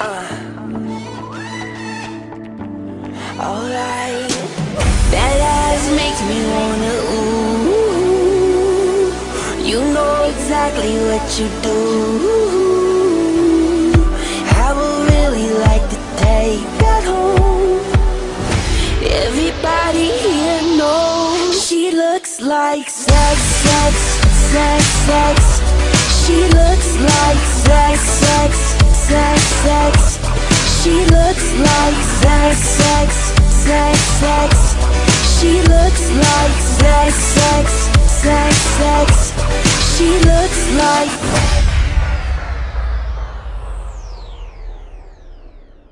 Uh. Alright. That ass makes me wanna ooh. You know exactly what you do. I would really like to take that home. Everybody here knows she looks like sex, sex, sex, sex. sex. She looks like sex, sex, sex, sex. She looks like sex, sex, sex, sex. She looks like